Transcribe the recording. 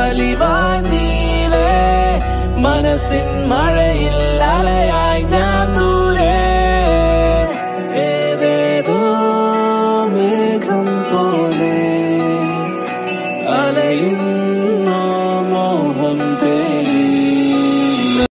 കാലിവായി നീലേ മനസ്സിൻ മഴയിൽ അലയായി ഞാൻ ദൂരെ. ഏതേതോ മേഘം പോലെ അലയുന്നോ മോഹം തേടി